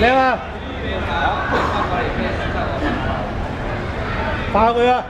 来啊！跑佢啊